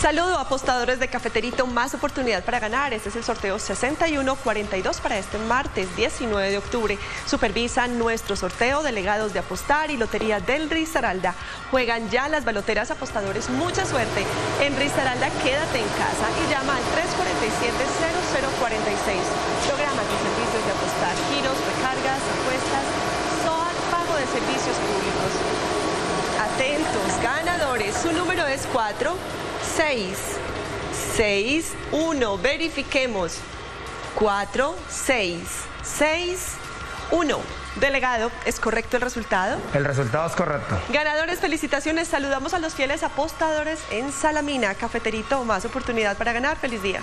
Saludo apostadores de Cafeterito, más oportunidad para ganar. Este es el sorteo 6142 para este martes 19 de octubre. Supervisan nuestro sorteo delegados de apostar y Lotería del Risaralda. Juegan ya las baloteras apostadores. Mucha suerte. En Risaralda, quédate en casa y llama al 347-0046. Programa de servicios de apostar, giros, recargas, apuestas, SOAT, pago de servicios públicos. Atentos, ganadores. Su número es 4. 6, 6, 1. Verifiquemos. 4, 6, 6, 1. Delegado, ¿es correcto el resultado? El resultado es correcto. Ganadores, felicitaciones. Saludamos a los fieles apostadores en Salamina. Cafeterito, más oportunidad para ganar. Feliz día.